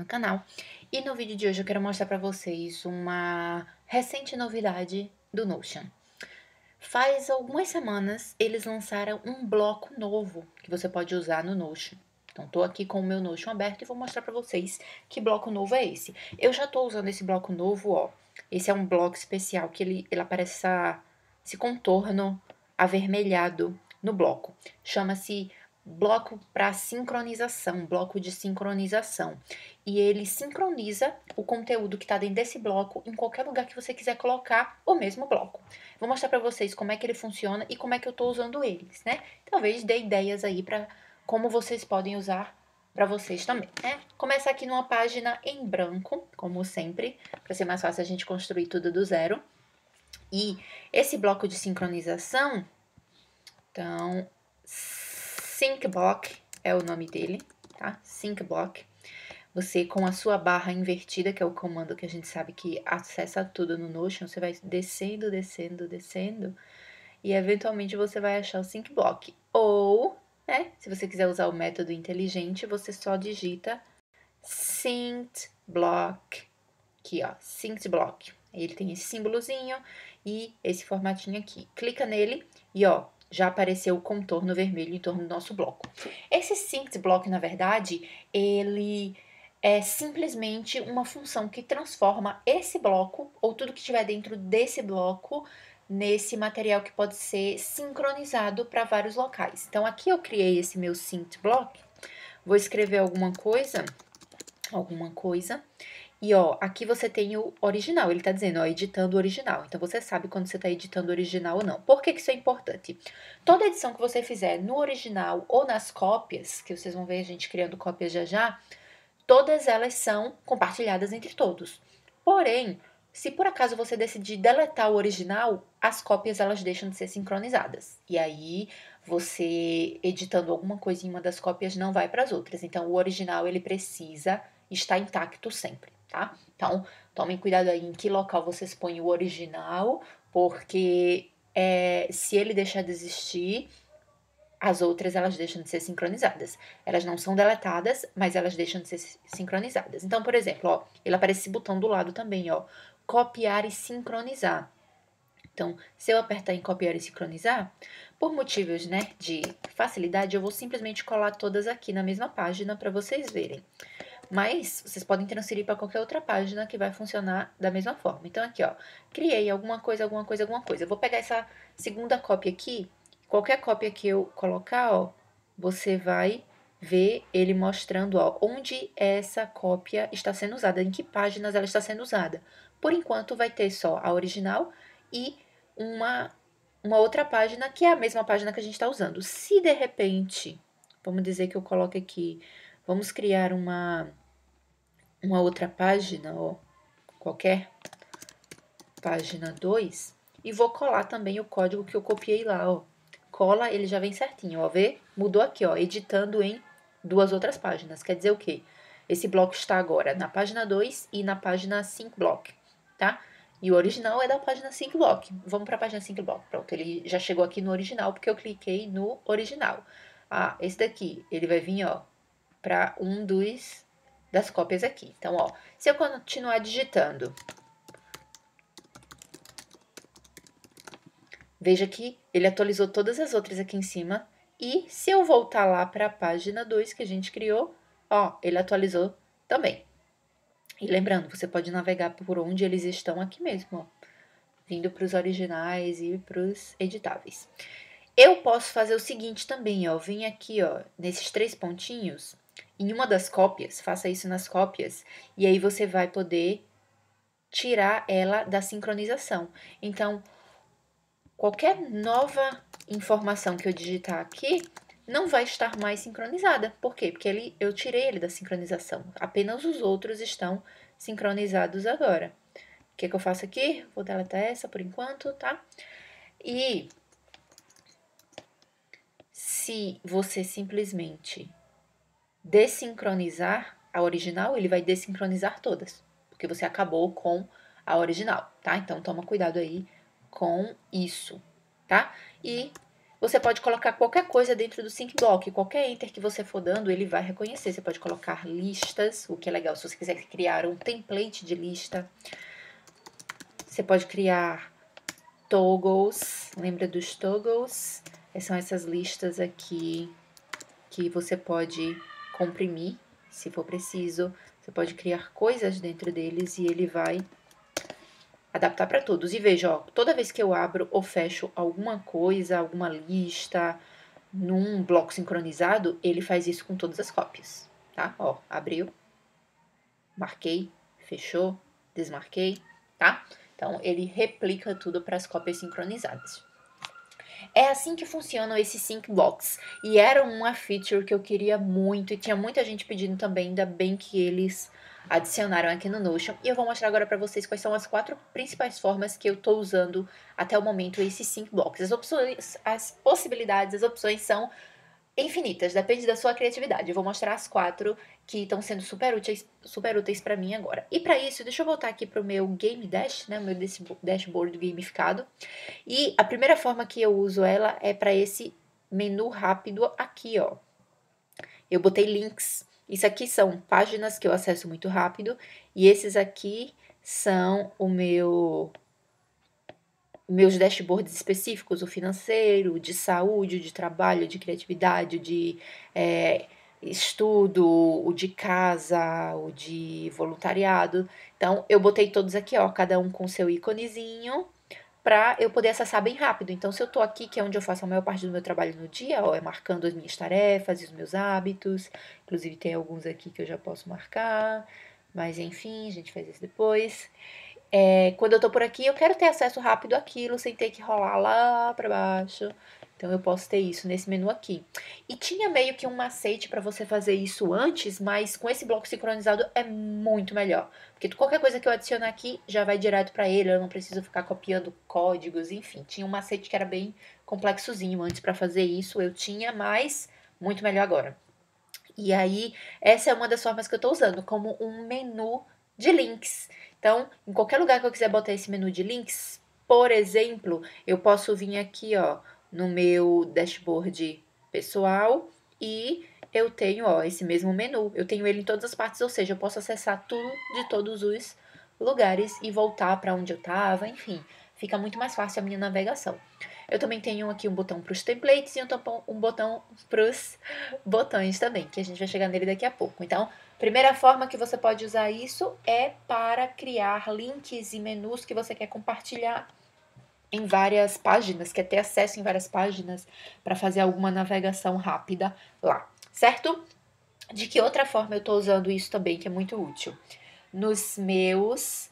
no canal. E no vídeo de hoje eu quero mostrar para vocês uma recente novidade do Notion. Faz algumas semanas eles lançaram um bloco novo que você pode usar no Notion. Então, tô aqui com o meu Notion aberto e vou mostrar para vocês que bloco novo é esse. Eu já tô usando esse bloco novo, ó. Esse é um bloco especial que ele, ele aparece essa, esse contorno avermelhado no bloco. Chama-se bloco para sincronização, bloco de sincronização. E ele sincroniza o conteúdo que está dentro desse bloco em qualquer lugar que você quiser colocar o mesmo bloco. Vou mostrar para vocês como é que ele funciona e como é que eu estou usando eles, né? Talvez dê ideias aí para como vocês podem usar para vocês também, né? Começa aqui numa página em branco, como sempre, para ser mais fácil a gente construir tudo do zero. E esse bloco de sincronização, então, Sync Block é o nome dele, tá? Sync Block. Você, com a sua barra invertida, que é o comando que a gente sabe que acessa tudo no Notion, você vai descendo, descendo, descendo, e eventualmente você vai achar o Sync Block. Ou, né, se você quiser usar o método inteligente, você só digita Sync Block, aqui ó, Sync Block. Ele tem esse símbolozinho e esse formatinho aqui. Clica nele e ó, já apareceu o contorno vermelho em torno do nosso bloco. Esse synced block, na verdade, ele é simplesmente uma função que transforma esse bloco, ou tudo que estiver dentro desse bloco, nesse material que pode ser sincronizado para vários locais. Então, aqui eu criei esse meu synced block, vou escrever alguma coisa, alguma coisa, e ó, aqui você tem o original, ele tá dizendo, ó, editando o original. Então você sabe quando você tá editando o original ou não. Por que, que isso é importante? Toda edição que você fizer no original ou nas cópias, que vocês vão ver a gente criando cópias já já, todas elas são compartilhadas entre todos. Porém, se por acaso você decidir deletar o original, as cópias elas deixam de ser sincronizadas. E aí você editando alguma coisa em uma das cópias não vai para as outras. Então o original ele precisa estar intacto sempre tá? Então, tomem cuidado aí em que local vocês põem o original, porque é, se ele deixar de existir, as outras elas deixam de ser sincronizadas. Elas não são deletadas, mas elas deixam de ser sincronizadas. Então, por exemplo, ó, ele aparece esse botão do lado também, ó, copiar e sincronizar. Então, se eu apertar em copiar e sincronizar, por motivos, né, de facilidade, eu vou simplesmente colar todas aqui na mesma página para vocês verem. Mas vocês podem transferir para qualquer outra página que vai funcionar da mesma forma. Então, aqui, ó, criei alguma coisa, alguma coisa, alguma coisa. Eu vou pegar essa segunda cópia aqui. Qualquer cópia que eu colocar, ó, você vai ver ele mostrando, ó, onde essa cópia está sendo usada, em que páginas ela está sendo usada. Por enquanto, vai ter só a original e uma, uma outra página, que é a mesma página que a gente está usando. Se de repente, vamos dizer que eu coloque aqui, vamos criar uma uma outra página, ó, qualquer página 2, e vou colar também o código que eu copiei lá, ó. Cola, ele já vem certinho, ó, vê? Mudou aqui, ó, editando em duas outras páginas. Quer dizer o quê? Esse bloco está agora na página 2 e na página 5 block, tá? E o original é da página 5 block. Vamos para a página 5 block. Pronto, ele já chegou aqui no original porque eu cliquei no original. Ah, esse daqui, ele vai vir, ó, para um dos das cópias aqui. Então, ó, se eu continuar digitando, veja que ele atualizou todas as outras aqui em cima. E se eu voltar lá para a página 2 que a gente criou, ó, ele atualizou também. E lembrando, você pode navegar por onde eles estão aqui mesmo, ó, vindo para os originais e para os editáveis. Eu posso fazer o seguinte também, ó, vim aqui, ó, nesses três pontinhos, em uma das cópias, faça isso nas cópias, e aí você vai poder tirar ela da sincronização. Então, qualquer nova informação que eu digitar aqui não vai estar mais sincronizada. Por quê? Porque ele, eu tirei ele da sincronização. Apenas os outros estão sincronizados agora. O que, que eu faço aqui? Vou deletar essa por enquanto, tá? E se você simplesmente desincronizar a original, ele vai desincronizar todas, porque você acabou com a original, tá? Então toma cuidado aí com isso, tá? E você pode colocar qualquer coisa dentro do sync block. Qualquer enter que você for dando, ele vai reconhecer. Você pode colocar listas, o que é legal se você quiser criar um template de lista. Você pode criar toggles, lembra dos toggles? São essas listas aqui que você pode comprimir, se for preciso. Você pode criar coisas dentro deles e ele vai adaptar para todos. E veja, ó, toda vez que eu abro ou fecho alguma coisa, alguma lista num bloco sincronizado, ele faz isso com todas as cópias, tá? Ó, abriu, marquei, fechou, desmarquei, tá? Então, ele replica tudo para as cópias sincronizadas. É assim que funcionam esses sync blocks. E era uma feature que eu queria muito e tinha muita gente pedindo também, ainda bem que eles adicionaram aqui no Notion. E eu vou mostrar agora para vocês quais são as quatro principais formas que eu estou usando até o momento esses sync blocks. As opções, as possibilidades, as opções são infinitas, depende da sua criatividade. Eu vou mostrar as quatro que estão sendo super úteis, super úteis para mim agora. E para isso, deixa eu voltar aqui para o meu Game Dash, né, meu dashboard gamificado. E a primeira forma que eu uso ela é para esse menu rápido aqui, ó. Eu botei links isso aqui são páginas que eu acesso muito rápido e esses aqui são o meu meus dashboards específicos, o financeiro, de saúde, de trabalho, de criatividade, de é, estudo, o de casa, o de voluntariado. Então, eu botei todos aqui, ó, cada um com seu íconezinho para eu poder acessar bem rápido. Então, se eu estou aqui, que é onde eu faço a maior parte do meu trabalho no dia, ó, é marcando as minhas tarefas e os meus hábitos. Inclusive, tem alguns aqui que eu já posso marcar. Mas, enfim, a gente faz isso depois. É, quando eu estou por aqui, eu quero ter acesso rápido àquilo, sem ter que rolar lá para baixo. Então eu posso ter isso nesse menu aqui. E tinha meio que um macete para você fazer isso antes, mas com esse bloco sincronizado é muito melhor. Porque qualquer coisa que eu adicionar aqui já vai direto para ele, eu não preciso ficar copiando códigos, enfim. Tinha um macete que era bem complexozinho antes para fazer isso, eu tinha, mas muito melhor agora. E aí, essa é uma das formas que eu estou usando, como um menu de links. Então, em qualquer lugar que eu quiser botar esse menu de links, por exemplo, eu posso vir aqui, ó, no meu dashboard pessoal e eu tenho, ó, esse mesmo menu. Eu tenho ele em todas as partes, ou seja, eu posso acessar tudo de todos os lugares e voltar para onde eu estava, enfim, fica muito mais fácil a minha navegação. Eu também tenho aqui um botão para os templates e um, botão para os botões também, que a gente vai chegar nele daqui a pouco. Então, primeira forma que você pode usar isso é para criar links e menus que você quer compartilhar em várias páginas, quer ter acesso em várias páginas para fazer alguma navegação rápida lá, certo? De que outra forma eu estou usando isso também, que é muito útil? Nos meus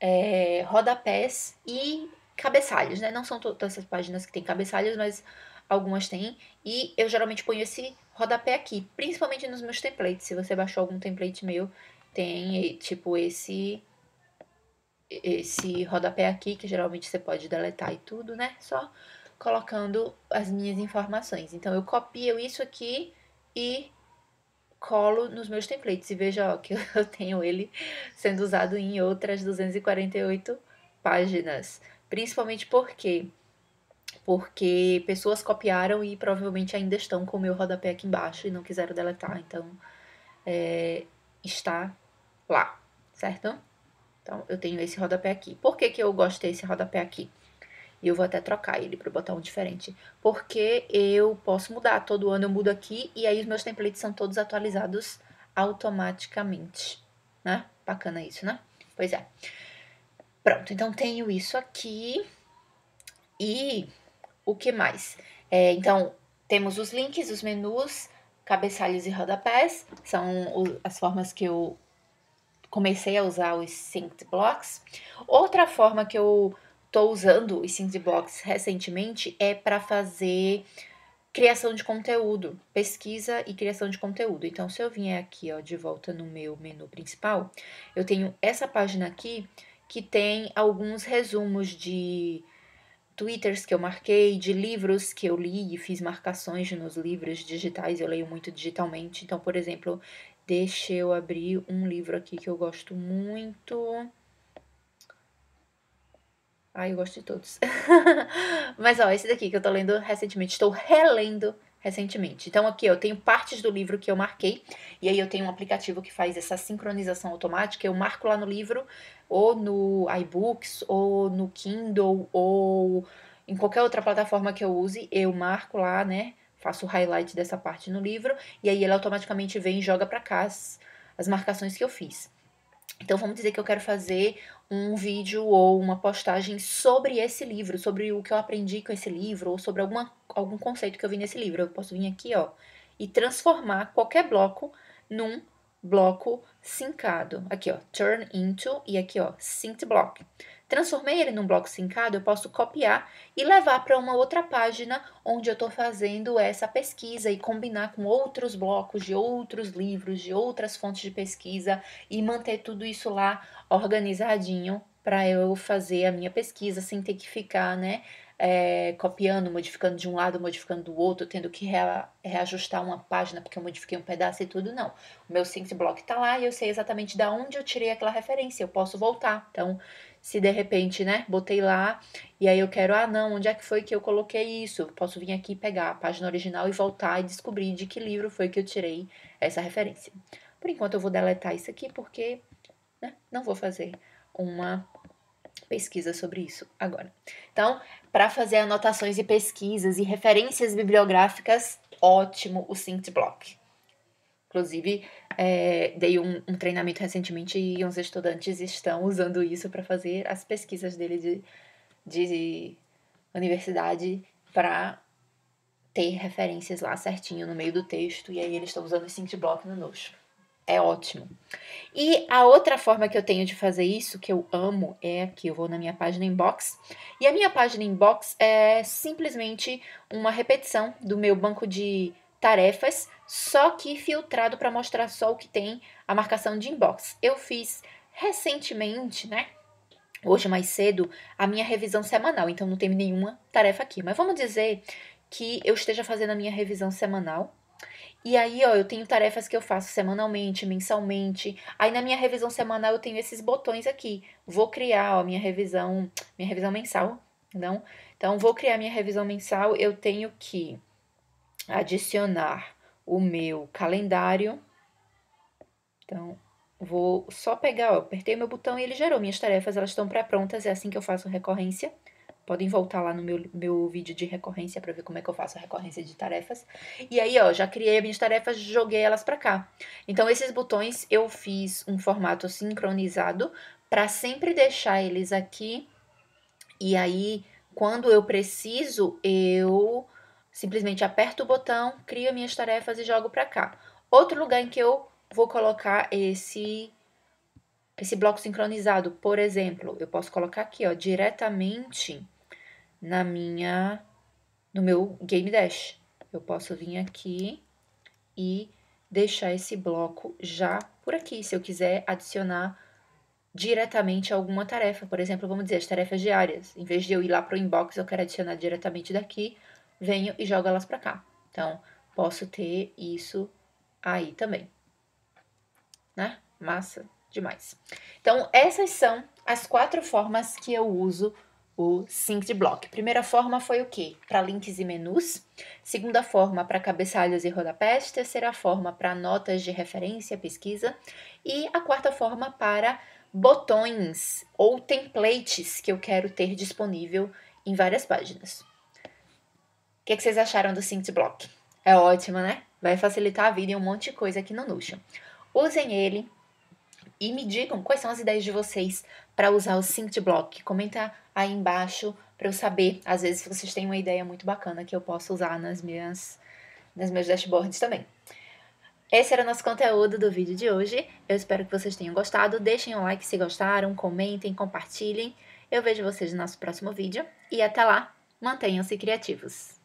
é, rodapés e cabeçalhos, né? Não são todas essas páginas que têm cabeçalhos, mas algumas têm. E eu geralmente ponho esse rodapé aqui, principalmente nos meus templates. Se você baixou algum template meu, tem tipo esse esse rodapé aqui, que geralmente você pode deletar e tudo, né? Só colocando as minhas informações. Então, eu copio isso aqui e colo nos meus templates. E veja ó, que eu tenho ele sendo usado em outras 248 páginas. Principalmente porque porque pessoas copiaram e provavelmente ainda estão com o meu rodapé aqui embaixo e não quiseram deletar. Então, é, está lá, certo? Então, eu tenho esse rodapé aqui. Por que, que eu gosto de ter esse rodapé aqui? E eu vou até trocar ele para botar um diferente. Porque eu posso mudar. Todo ano eu mudo aqui e aí os meus templates são todos atualizados automaticamente. Né? Bacana isso, né? Pois é. Pronto, então tenho isso aqui. E o que mais? É, então, temos os links, os menus, cabeçalhos e rodapés. São as formas que eu comecei a usar os Synced Blocks. Outra forma que eu estou usando os Synced Blocks recentemente é para fazer criação de conteúdo, pesquisa e criação de conteúdo. Então, se eu vier aqui, ó, de volta no meu menu principal, eu tenho essa página aqui que tem alguns resumos de twitters que eu marquei, de livros que eu li e fiz marcações nos livros digitais, eu leio muito digitalmente. Então, por exemplo, Deixa eu abrir um livro aqui que eu gosto muito. Ai, eu gosto de todos. Mas, ó, esse daqui que eu tô lendo recentemente, estou relendo recentemente. Então, aqui eu tenho partes do livro que eu marquei, e aí eu tenho um aplicativo que faz essa sincronização automática. Eu marco lá no livro, ou no iBooks, ou no Kindle, ou em qualquer outra plataforma que eu use, eu marco lá, né? Faço o highlight dessa parte no livro, e aí ele automaticamente vem e joga para cá as, as marcações que eu fiz. Então, vamos dizer que eu quero fazer um vídeo ou uma postagem sobre esse livro, sobre o que eu aprendi com esse livro, ou sobre alguma, algum conceito que eu vi nesse livro. Eu posso vir aqui, ó, e transformar qualquer bloco num bloco sincado. Aqui, ó, turn into, e aqui, ó, synced block. Transformei ele num bloco sincado, eu posso copiar e levar para uma outra página onde eu estou fazendo essa pesquisa e combinar com outros blocos de outros livros, de outras fontes de pesquisa e manter tudo isso lá organizadinho para eu fazer a minha pesquisa sem ter que ficar, né, é, copiando, modificando de um lado, modificando do outro, tendo que rea, reajustar uma página porque eu modifiquei um pedaço e tudo, não. O meu sync block está lá e eu sei exatamente da onde eu tirei aquela referência, eu posso voltar. Então, se de repente, né, botei lá e aí eu quero, ah, não, onde é que foi que eu coloquei isso? Posso vir aqui pegar a página original e voltar e descobrir de que livro foi que eu tirei essa referência. Por enquanto eu vou deletar isso aqui porque, né, não vou fazer uma pesquisa sobre isso agora. Então, para fazer anotações e pesquisas e referências bibliográficas, ótimo o SyncBlock. Inclusive, é, dei um, um, treinamento recentemente e uns estudantes estão usando isso para fazer as pesquisas dele de, de universidade para ter referências lá certinho no meio do texto. E aí eles estão usando o SyncBlock no Notion é ótimo. E a outra forma que eu tenho de fazer isso, que eu amo, é aqui, eu vou na minha página inbox. E a minha página inbox é simplesmente uma repetição do meu banco de tarefas, só que filtrado para mostrar só o que tem a marcação de inbox. Eu fiz recentemente, né? Hoje mais cedo, a minha revisão semanal, então não tem nenhuma tarefa aqui. Mas vamos dizer que eu esteja fazendo a minha revisão semanal e aí, ó, eu tenho tarefas que eu faço semanalmente, mensalmente. Aí na minha revisão semanal eu tenho esses botões aqui. Vou criar, ó, minha revisão, minha revisão mensal, não? Então, vou criar minha revisão mensal, eu tenho que adicionar o meu calendário. Então, vou só pegar, ó, apertei o meu botão e ele gerou minhas tarefas, elas estão pré-prontas, é assim que eu faço recorrência. Podem voltar lá no meu, meu vídeo de recorrência para ver como é que eu faço a recorrência de tarefas. E aí, ó, já criei as minhas tarefas, joguei elas para cá. Então, esses botões eu fiz um formato sincronizado para sempre deixar eles aqui. E aí, quando eu preciso, eu simplesmente aperto o botão, crio minhas tarefas e jogo para cá. Outro lugar em que eu vou colocar esse esse bloco sincronizado, por exemplo, eu posso colocar aqui, ó, diretamente na minha no meu Game Dash. Eu posso vir aqui e deixar esse bloco já por aqui, se eu quiser adicionar diretamente alguma tarefa. Por exemplo, vamos dizer, as tarefas diárias. Em vez de eu ir lá para o inbox, eu quero adicionar diretamente daqui, venho e jogo elas para cá. Então, posso ter isso aí também. Né? Massa demais. Então, essas são as quatro formas que eu uso o Synced Block. Primeira forma foi o quê? Para links e menus. Segunda forma, para cabeçalhos e rodapés. Terceira forma, para notas de referência, pesquisa. E a quarta forma, para botões ou templates que eu quero ter disponível em várias páginas. Que, é que vocês acharam do Synced Block? É ótimo, né? Vai facilitar a vida em um monte de coisa aqui no Notion. Usem ele, e me digam quais são as ideias de vocês para usar o Synced Block. Comenta aí embaixo para eu saber. Às vezes vocês têm uma ideia muito bacana que eu posso usar nas minhas, nas meus dashboards também. Esse era o nosso conteúdo do vídeo de hoje. Eu espero que vocês tenham gostado. Deixem um like se gostaram, comentem, compartilhem. Eu vejo vocês no nosso próximo vídeo. E até lá, mantenham-se criativos.